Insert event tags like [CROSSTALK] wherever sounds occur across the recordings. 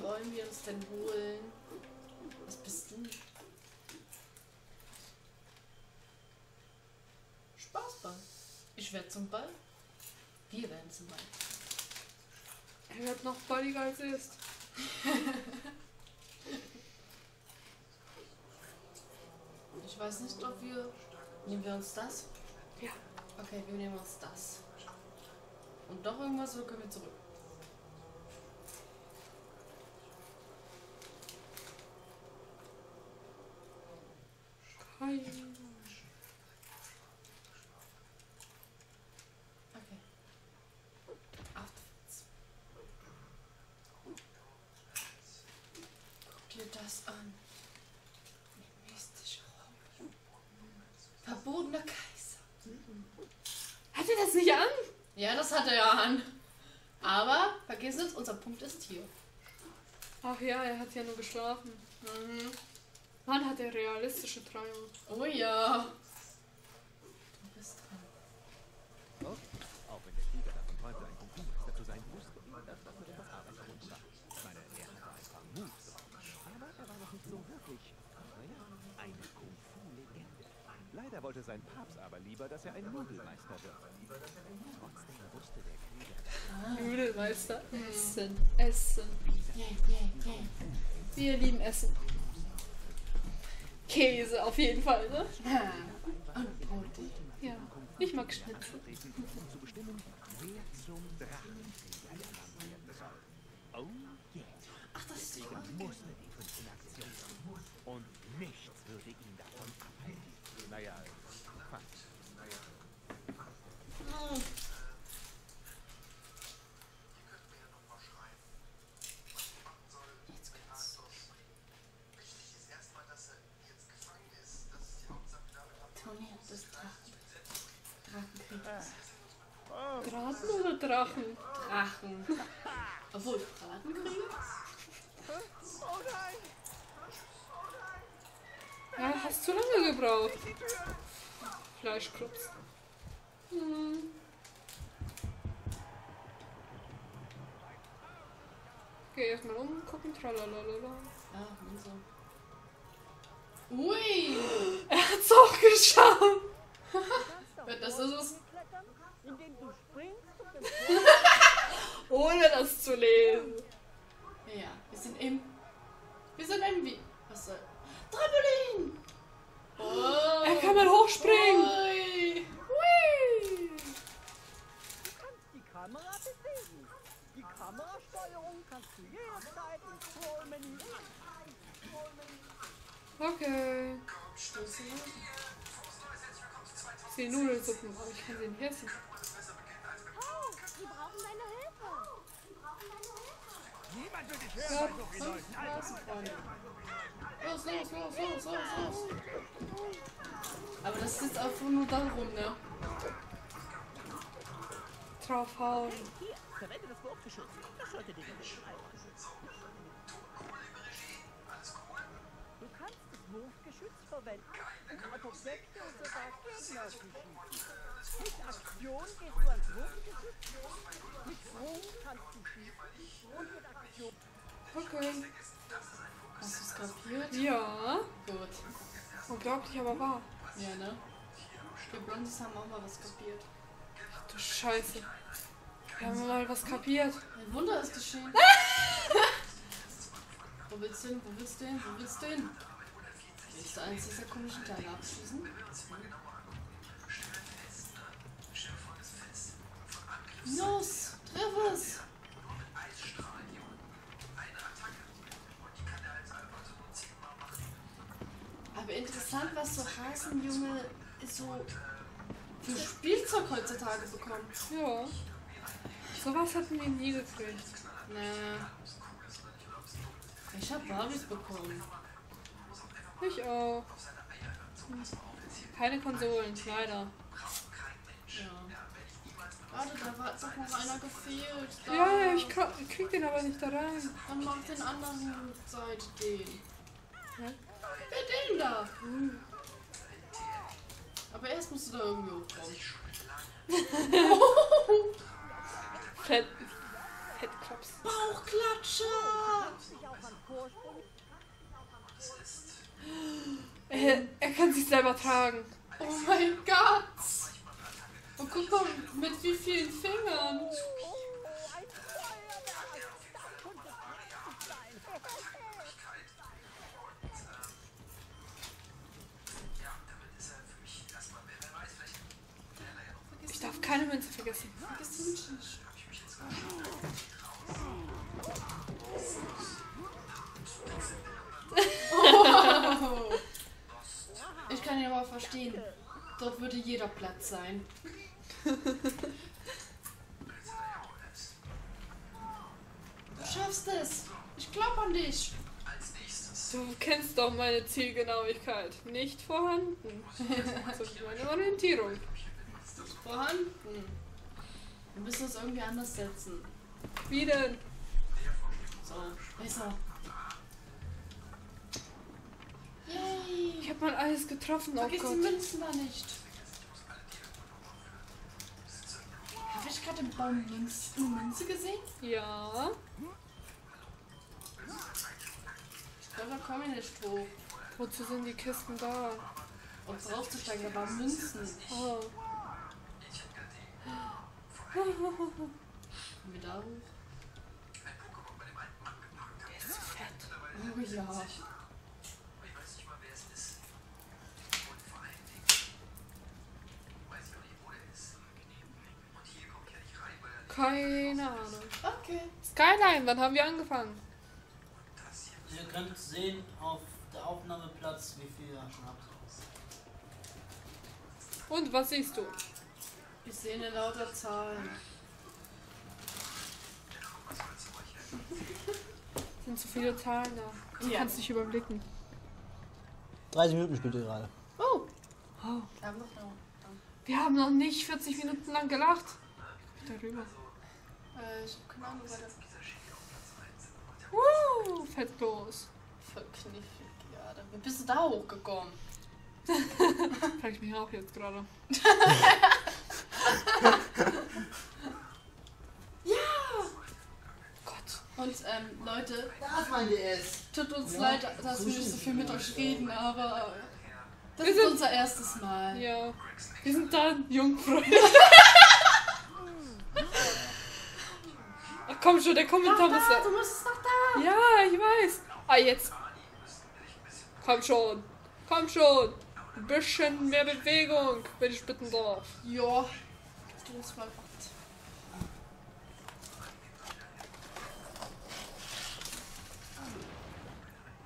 wollen wir uns denn holen? Was bist du? Spaßball. Ich werde zum Ball. Wir werden zum Ball. Er wird noch balliger als er ist. [LAUGHS] Ich weiß nicht, ob wir. Nehmen wir uns das? Ja. Okay, wir nehmen uns das. Und doch irgendwas, oder können wir zurück? Hi. Okay. Outfits. Guck dir das an. Mystische Raum. Verbotener Kaiser. Hat er das nicht an? Ja, das hat er ja an. Aber, vergiss es, unser Punkt ist hier. Ach ja, er hat ja nur geschlafen. Mhm. Mann, hat er realistische Träume. Oh ja. Du bist dran. Auch wenn der Krieger davon träumte, ein Kung-Fu-Meister zu sein, wusste er, dass das mit etwas Arbeit verbunden war. Ich meine, er hatte ein paar Moves. Aber er war noch nicht so wirklich, naja, eine Kung-Fu-Legende. Leider wollte sein Papst aber lieber, dass er ein Nudelmeister wird. Trotzdem wusste der Krieger, dass Nudelmeister. Essen. Essen. Yay, yay, yay. Wir lieben Essen. Käse auf jeden Fall, ne? Und. Ja. Ich mag Schnitzel. antreten, um zu bestimmen, wer zum Drachenkrieger ernannt werden soll. Oh yeah. Ach, das ist Deswegen so musste die Prinz in Aktion kommen. Und nichts würde ihn davon abhalten. Naja, fast. Oh. Jetzt kommt's. Das Drachen. Drachenkrieg. Drachen oder Drachen? Drachen. Obwohl, Drachenkrieg? Oh nein! Ja, hast zu lange gebraucht. Fleischklops. Hm. Okay, erstmal umgucken. Tralalala. Ja, und so. Ui! Er hat's auch geschafft. Das ist es. [LAUGHS] Ohne das zu lesen. Ja, wir sind im. Wir sind im wie. Was soll. Trampolin! Oh! Er kann mal hochspringen. Ui! Sehe Nudelsuppen, aber ich kann sie nicht essen. Oh, sie brauchen deine Hilfe. Niemand will dich hören, Ja, bei so vielen Fünf Leuten. Also, Straßenfreunde. Los, los, los, los, los, los. Aber das ist einfach nur darum, ne? Draufhauen. Verwende das Wurfgeschütz. Das sollte dir gefallen. Du Wurfgeschütz verwenden, auf Objekte und sogar Gegner schießen. Mit Aktion gehst du ans Wurfgeschütz. Mit Sprung kannst du schießen. Und mit Aktion Okay. Hast du es kapiert? Ja. Gut. Unglaublich, aber wahr. Ja, ne? Wir Blondies haben auch mal was kapiert. Du Scheiße. Wir haben mal was kapiert. Ein Wunder ist geschehen. [LAUGHS] Wo willst du hin? Wo willst du hin? Wo willst du hin? Willst du eins dieser komischen Teile abschließen? Los! Treff es! Aber interessant, was so Hasenjunge so für Spielzeug heutzutage bekommt. Ja. Sowas hatten wir nie gekriegt. Na. Ich hab Barbies bekommen. Ich auch. Keine Konsolen, leider. Ja. Warte, da war doch noch einer gefehlt. Da. Ja, ja, ich krieg den aber nicht da rein. Dann mach den anderen Seite den. Hä? Wer den da? Aber erst musst du da irgendwie hochkommen. [LAUGHS] Fett. Headclaps. Bauchklatscher! sich auch an Vorsprung. Er, er kann sich selber tragen. Oh mein Gott! Und guck mal, mit wie vielen Fingern. Ich darf keine Münze vergessen. Vergiss die München nicht. Verstehen. Dort würde jeder Platz sein. Du schaffst es. Ich glaube an dich. Du kennst doch meine Zielgenauigkeit. Nicht vorhanden. [LAUGHS] So ist meine Orientierung. Vorhanden. Wir müssen es irgendwie anders setzen. Wie denn? So, besser. Mal alles getroffen, oh Vergiss die Gott. Münzen da nicht. Habe ich gerade im Baum links eine Münze gesehen? Ja. Ich glaube, da komme ich nicht hoch. Wozu sind die Kisten da? Um draufzusteigen, da waren Münzen. Oh. Kommen wir da hoch? [LAUGHS] Der ist fett. Oh ja. Keine Ahnung. Okay. Skyline, wann haben wir angefangen? Ihr könnt sehen auf der Aufnahmeplatz, wie viel ihr schon habt. Und was siehst du? Ich sehe eine lauter Zahlen. [LAUGHS] Sind zu viele Zahlen da. Du Ja. kannst nicht überblicken. 30 Minuten spielt ihr gerade. Oh! Oh. Wir haben noch eine. Wir haben noch nicht 40 Minuten lang gelacht. Darüber. Äh, ich hab keine Ahnung, weil das Woo, fett los. Ja, dann wie bist du da hochgekommen? [LAUGHS] Frag ich mich auch jetzt gerade. [LAUGHS] Gott. Und ähm, Leute, Da ist mein DS. tut uns Ja, leid, dass wir nicht so viel mit euch reden, aber das Wir ist sind- unser erstes Mal. Ja. Wir sind dann Jungfrau. [LAUGHS] komm schon, der Kommentar muss da, ja. du musst es noch da. Ja, ich weiß. Ah, jetzt. Komm schon. Komm schon. Ein bisschen mehr Bewegung, wenn ich bitten darf. Ja. Du hast mal was.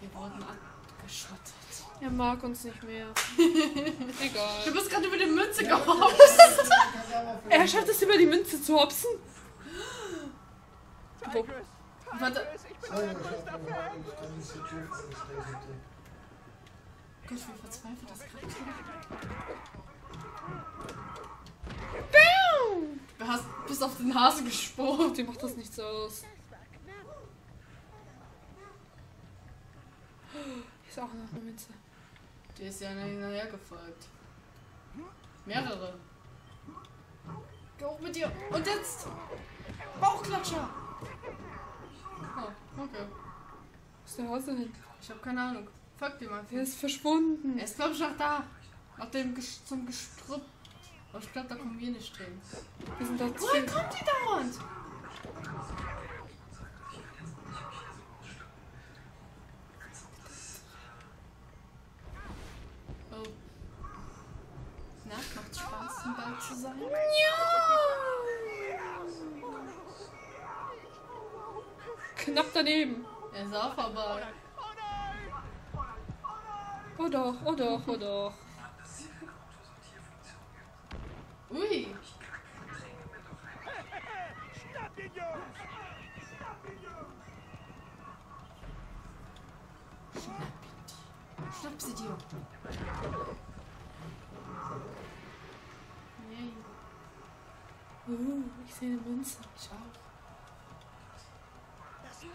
Wir wurden abgeschottet. Er mag uns nicht mehr. [LAUGHS] Du Egal. bist gerade über die Münze gehopst. Er schafft es über die Münze zu hopsen. Wo? Warte. Sorry, ich hab eine Haare, ich kann nicht als ich lese dir. Gott, wie verzweifelt das gerade. Bam! Du hast bis auf den Hase gesprungen. Dir macht das nichts aus. Hier ist auch noch eine Münze. Der ist ja hinterher gefolgt. Mehrere. Geh hoch mit dir. Und jetzt. Bauchklatscher. Oh, okay. Wo ist der Hase hin? Ich habe keine Ahnung. Folgt dir mal. Er ist verschwunden. Er ist, glaube ich, noch da. Nach dem Ges zum Gestrüpp. Aber ich glaube, da kommen wir nicht hin. Wir sind da Woher kommt die dauernd? Oh. Na, macht Spaß, im Wald zu sein? Knapp daneben. Er ist auch vorbei. Oh doch, oh doch, oh doch. Ui. Schnapp sie dir. Yay. Uh, ich sehe eine Münze. Ich auch.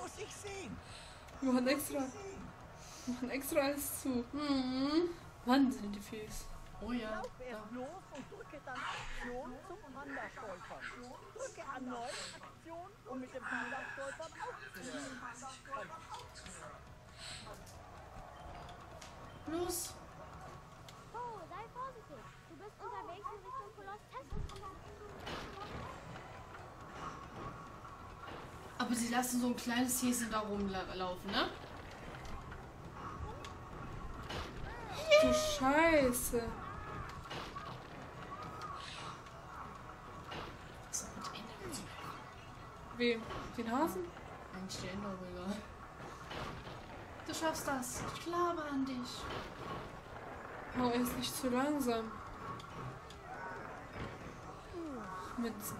Muss ich sehen. Wir machen extra. Wir machen extra alles zu. Hm. Mann, sind die fies. Oh ja. Lauf Da. erst los und drücke dann Aktion zum Panda-Stolpern. Drücke erneut Aktion, um mit dem Panda-Stolpern aufzuhören. Los. Oh, sei vorsichtig. Du bist unterwegs in Richtung Koloss Test. Aber sie lassen so ein kleines Häschen da rumlaufen, ne? Du Scheiße. Was ist mit Ende? Wem? Den Hasen? Eigentlich die Ende, aber egal. Du schaffst das. Ich glaube an dich. Oh, er ist nicht zu langsam. Münzen.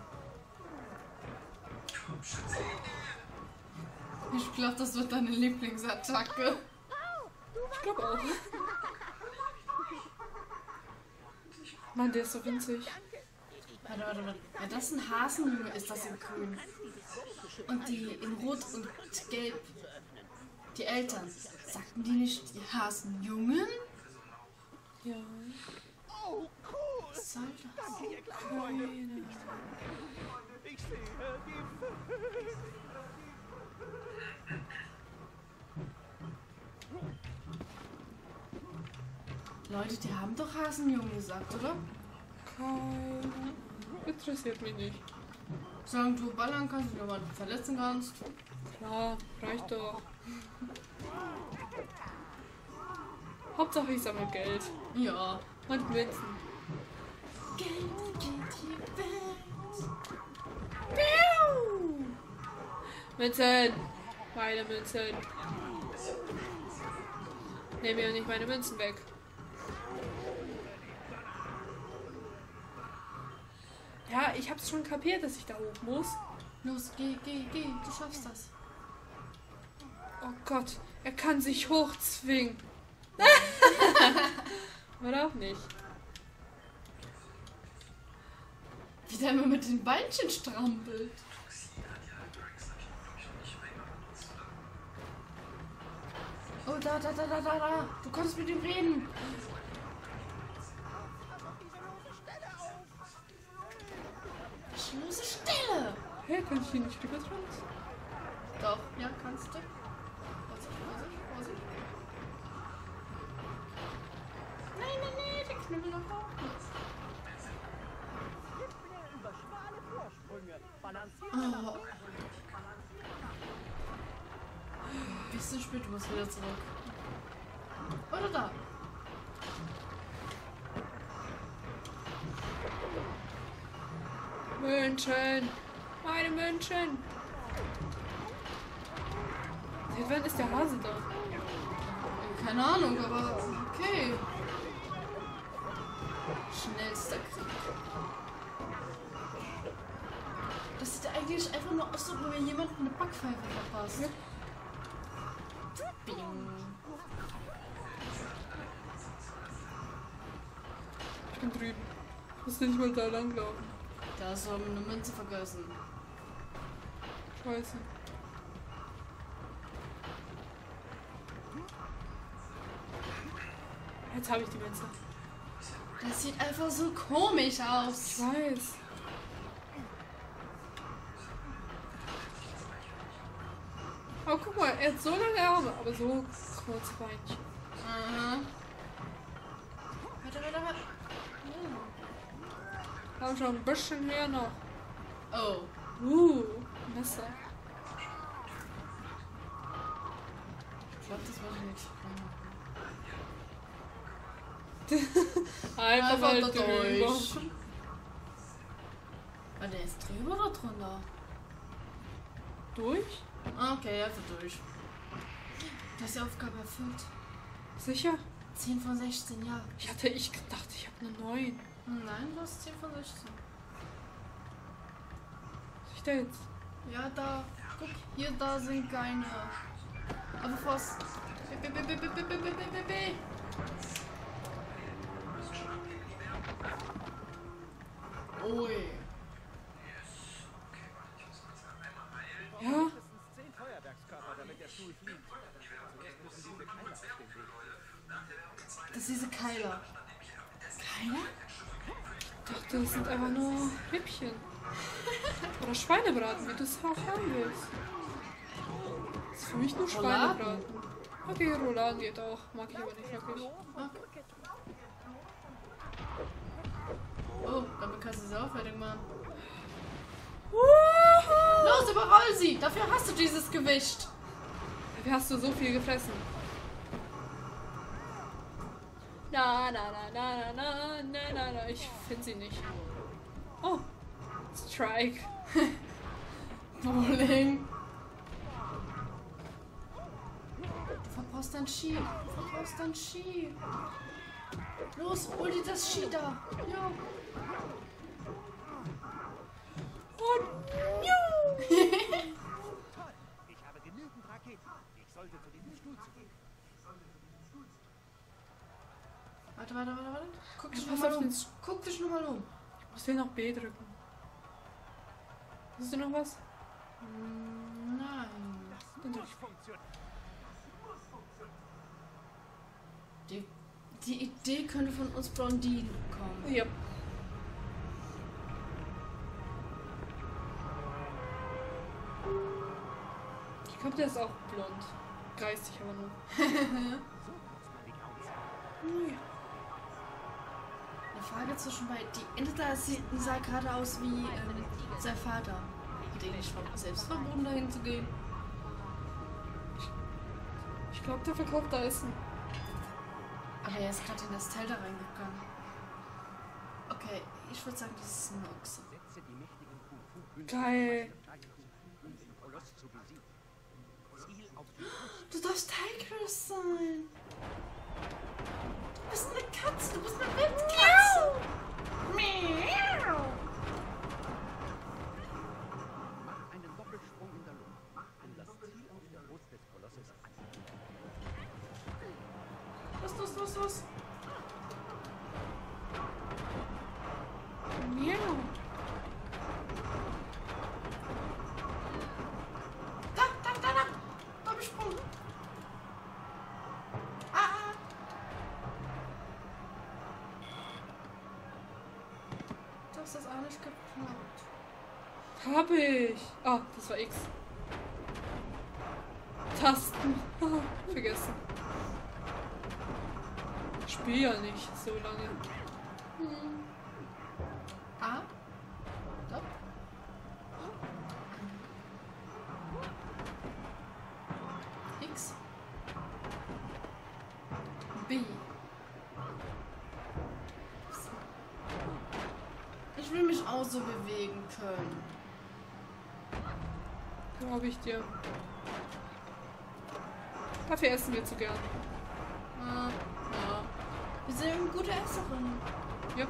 Ich glaube, das wird deine Lieblingsattacke. Ich glaube auch. Mann, der ist so winzig. Warte, warte, warte. Ja, das ist ein Hasenjunge, ist das in grün. Und die in rot und gelb. Die Eltern. Sagten die nicht die Hasenjungen? Ja. Was soll das? Keine. Ich sehe die Leute, die haben doch Hasenjungen gesagt, oder? Keine. Interessiert mich nicht. Solange du ballern kannst und jemanden verletzen kannst. Klar, reicht doch. Hauptsache ich sammle Geld. Ja. Und Münzen. Geld geht die Welt. Münzen! Meine Münzen. Nehm mir nicht meine Münzen weg. Ja, ich hab's schon kapiert, dass ich da hoch muss. Los, geh, geh, geh. Du schaffst das. Oh Gott, er kann sich hochzwingen. [LAUGHS] Oder auch nicht. Wie der immer mit den Beinchen strampelt. Da, da, da, da, da, da. Du kannst mit ihm reden. Schlose Stille. Hä, kann ich hier nicht rüber trans? Doch, ja, kannst du. Vorsicht, Vorsicht, Vorsicht. Nein, nein, nein, der Knüppel noch auch nicht. Hüpfe über schmale Vorsprünge. Balanciere Oh. nach Bisschen spät, du musst wieder zurück. Oder da. München! Meine München! Seit wann ist der Hase da? Keine Ahnung, aber okay. Schnellster Krieg. Das sieht eigentlich einfach nur aus, als ob mir jemand eine Backpfeife verpasst. Ja. Muss nicht mal da langlaufen. Da ist so eine Münze vergessen. Scheiße. Jetzt habe ich die Münze. Das sieht einfach so komisch Ich aus. weiß. Aber guck mal, er hat so lange Arme, aber so kurze Beinchen. Aha. Komm schon ein bisschen her noch. Oh. Uh, Messer. Ich glaube, das wollte ich nicht. [LAUGHS] Einfach, Einfach mal drüber. durch. Ah, der ist drüber oder drunter? Durch? Ah, Okay, einfach durch. Du hast die Aufgabe erfüllt. Sicher? 10 von 16, ja. Ich hatte ich gedacht, ich habe eine 9. Nein, du hast 10 von 16. Was ich da jetzt? Ja, da. Guck, hier, da sind keine. Aber fast. B, b, b, b, b, b, b, b, b, b. Ui. das auch an jetzt. Das ist für mich nur Schweinebraten. Okay, Rouladen geht auch. Mag ich aber nicht wirklich. Okay. Oh, damit kannst du sie auch fertig machen. Los, überroll sie! Dafür hast du dieses Gewicht! Dafür hast du so viel gefressen. Na, na, na, na, na, na, na, na, Ich finde sie nicht. Oh, Strike. [LAUGHS] Bowling. Du verbrauchst dein Ski. Du verbrauchst dein Ski. Los, hol dir das Ski da. Ja. Oh, [LAUGHS] Toll! Ich habe genügend Raketen. Ich sollte zu diesem Stuhl zu gehen. Warte, warte, warte, warte. Guck dich Ja, noch pass mal auf um. Guck dich noch mal um. Muss hier noch B drücken. Hast du noch was? Nein. Dann drück ich Funktioniert. Die, die Idee könnte von uns Blondinen kommen. Ja. Ich glaube, der ist auch blond. Geistig aber nur. Die. [LAUGHS] Ja. Eine Frage zwischenbei. Die Ente da sieht, sah gerade aus wie ähm, sein Vater. Hat er nicht selbst verboten, dahin zu gehen? Ich glaube, der verkauft da Essen. Aber er ist gerade in das Teil da reingegangen. Okay, ich würde sagen, das ist ein Ochse. Geil. den. Du darfst Tigress sein. Du bist eine Katze, du bist eine Wildkatze. Miau. Mach einen Doppelsprung in der Luft, um das Ziel auf der Brust des Kolosses anzugreifen. Los, los, los, los. Miau. Da, da, da, da. Doppelsprung. Ah, ah. Du hast das auch nicht geklappt. Hab ich. Ah, das war X. Tasten. [LAUGHS] Vergessen. Ich spiel ja nicht so lange. A. Stopp. X. B. Ich will mich auch so bewegen können. Glaube ich dir. Dafür essen wir zu gern. Ah, ja. Wir sind eine gute Esserin. Ja.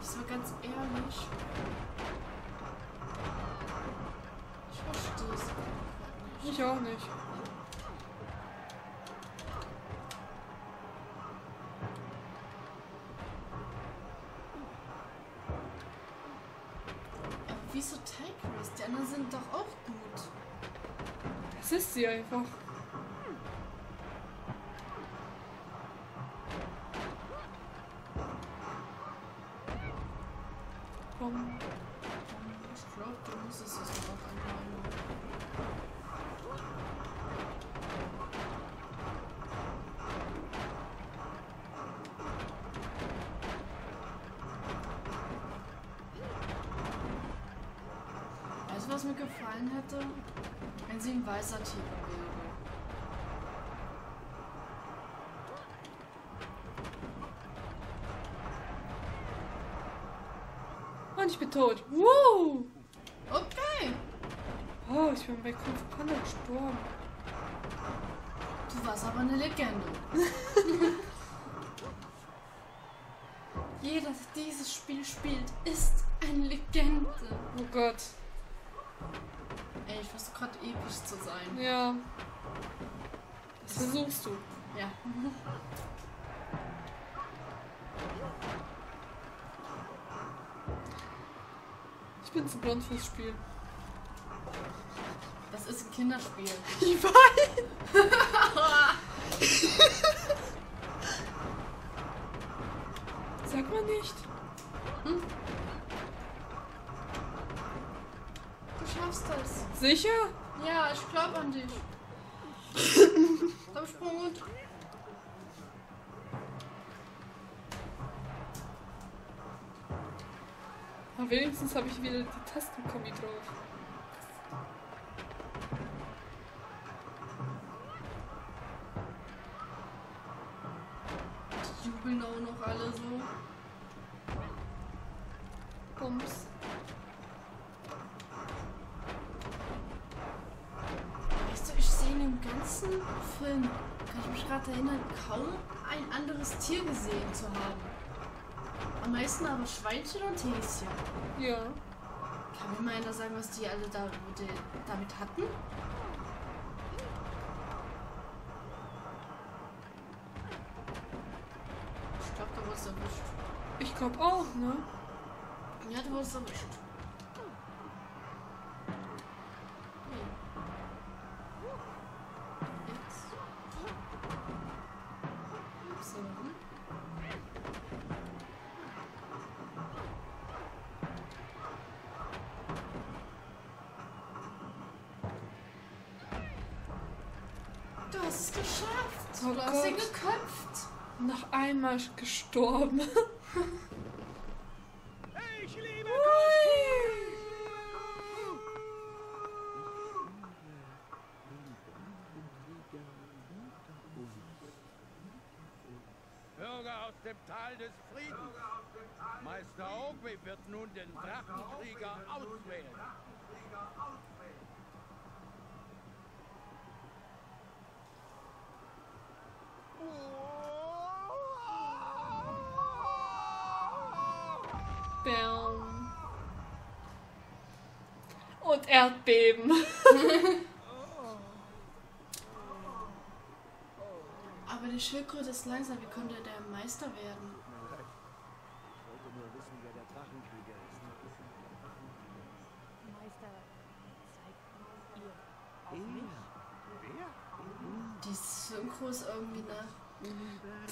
Ich war ganz ehrlich. Ich verstehe es. Ich auch nicht. Sie einfach. Komm. Ich glaube, du musst es jetzt. Weißt du, was mir gefallen hätte? Wenn sie ein weißer Tiger wäre. Und ich bin tot. Wow! Okay. Oh, ich bin bei Kung Panda gestorben. Du warst aber eine Legende. [LAUGHS] Jeder, der dieses Spiel spielt, ist eine Legende. Oh Gott. Ey, ich versuche gerade episch zu sein. Ja. Das versuchst du. Ja. Ich bin zu blond fürs Spiel. Das ist ein Kinderspiel. [LAUGHS] Ich weiß. [LAUGHS] Sicher? Ja, ich glaub an dich. Komm, Sprung und. Aber wenigstens habe ich wieder die Tastenkombi drauf. Die jubeln auch noch alle so. Bums. Weißt du, ich sehe in dem ganzen Film, kann ich mich gerade erinnern, kaum ein anderes Tier gesehen zu haben. Am meisten aber Schweinchen und Häschen. Ja. Kann mir mal einer sagen, was die alle da, den- damit hatten? Ich glaube, da wurdest du erwischt. Ich glaube auch, ne? Ja, du wurdest erwischt. Einmal gestorben. [LAUGHS] Ich liebe Bürger aus dem Tal des Friedens. Meister Ogwe wird nun den Drachenkrieger auswählen. Bam. Und Erdbeben. [LAUGHS] Aber die Schildkröte ist langsam. Wie konnte der Meister werden? Meister, zeigt ihr auf mich? Die Synchro ist irgendwie nach.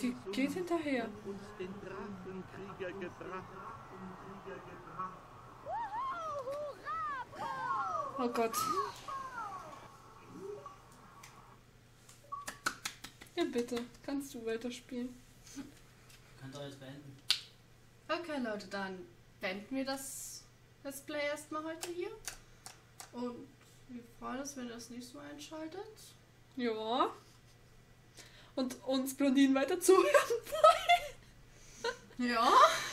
Die geht hinterher. uns den Drachenkrieger gebracht. Oh Gott. Ja, bitte. Kannst du weiterspielen? Könnt ihr jetzt beenden. Okay, Leute, dann beenden wir das Let's Play erstmal heute hier. Und wir freuen uns, wenn ihr das nächste Mal einschaltet. Ja. Und uns Blondinen weiter zuhören. Ja. [LAUGHS]